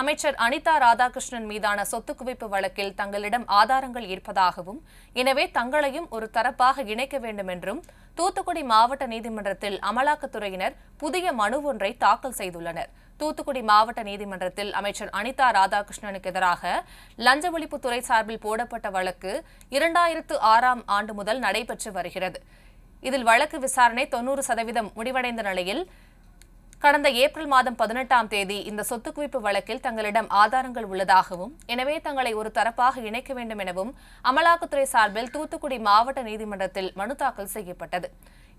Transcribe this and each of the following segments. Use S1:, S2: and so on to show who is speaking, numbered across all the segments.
S1: அமைச்சர் அனிதா ராதாகிருஷ்ணன் மீதான சொத்து குவிப்பு வழக்கில் தங்களிடம் ஆதாரங்கள் இருப்பதாகவும் எனவே தங்களையும் ஒரு தரப்பாக இணைக்க வேண்டும் என்றும் தூத்துக்குடி மாவட்ட நீதிமன்றத்தில் அமலாக்கத்துறையினர் புதிய மனு ஒன்றை தாக்கல் செய்துள்ளனர். தூத்துக்குடி மாவட்ட நீதிமன்றத்தில் அமைச்சர் அனிதா ராதாகிருஷ்ணனுக்கு எதிராக லஞ்ச ஒழிப்புத்துறை சார்பில் போடப்பட்ட வழக்கு இரண்டாயிரத்து ஆறாம் ஆண்டு முதல் நடைபெற்று வருகிறது. இதில் வழக்கு விசாரணை தொன்னூறு சதவீதம் முடிவடைந்த நிலையில் கடந்த ஏப்ரல் மாதம் பதினெட்டாம் தேதி இந்த சொத்து குவிப்பு வழக்கில் தங்களிடம் ஆதாரங்கள் உள்ளதாகவும் எனவே தங்களை ஒரு தரப்பாக இணைக்க வேண்டும் எனவும் அமலாக்கத்துறை சார்பில் தூத்துக்குடி மாவட்ட நீதிமன்றத்தில் மனு தாக்கல் செய்யப்பட்டது.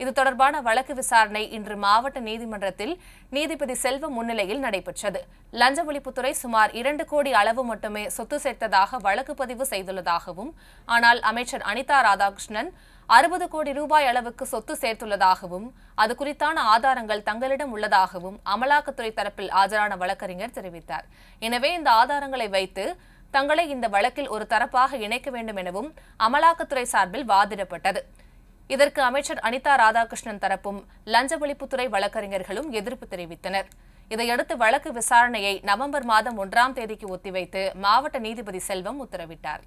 S1: இது தொடர்பான வழக்கு விசாரணை இன்று மாவட்ட நீதிமன்றத்தில் நீதிபதி செல்வம் முன்னிலையில் நடைபெற்றது. லஞ்ச ஒழிப்புத்துறை சுமார் இரண்டு கோடி அளவு மட்டுமே சொத்து சேர்த்ததாக வழக்கு பதிவு செய்துள்ளதாகவும் ஆனால் அமைச்சர் அனிதா ராதாகிருஷ்ணன் அறுபது கோடி ரூபாய் அளவுக்கு சொத்து சேர்த்துள்ளதாகவும் அது குறித்தான ஆதாரங்கள் தங்களிடம் உள்ளதாகவும் அமலாக்கத்துறை தரப்பில் ஆஜரான வழக்கறிஞர் தெரிவித்தார். எனவே இந்த ஆதாரங்களை வைத்து தங்களை இந்த வழக்கில் ஒரு தரப்பாக இணைக்க வேண்டும் எனவும் அமலாக்கத்துறை சார்பில் வாதிடப்பட்டது. இதற்கு அமைச்சர் அனிதா ராதாகிருஷ்ணன் தரப்பும் லஞ்ச ஒழிப்புத்துறை வழக்கறிஞர்களும் எதிர்ப்பு தெரிவித்தனர். இதையடுத்து வழக்கு விசாரணையை நவம்பர் மாதம் ஒன்றாம் தேதிக்கு ஒத்திவைத்து மாவட்ட நீதிபதி செல்வம் உத்தரவிட்டார்.